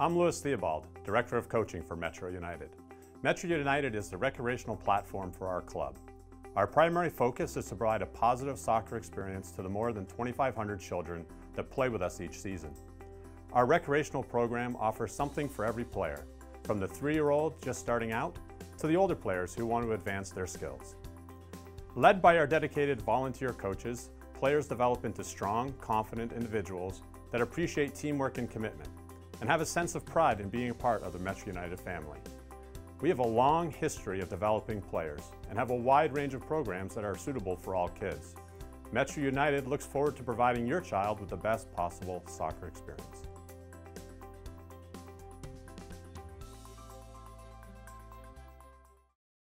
I'm Lewis Theobald, Director of Coaching for Metro United. Metro United is the recreational platform for our club. Our primary focus is to provide a positive soccer experience to the more than 2,500 children that play with us each season. Our recreational program offers something for every player, from the three-year-old just starting out to the older players who want to advance their skills. Led by our dedicated volunteer coaches, players develop into strong, confident individuals that appreciate teamwork and commitment, and have a sense of pride in being a part of the Metro United family. We have a long history of developing players and have a wide range of programs that are suitable for all kids. Metro United looks forward to providing your child with the best possible soccer experience.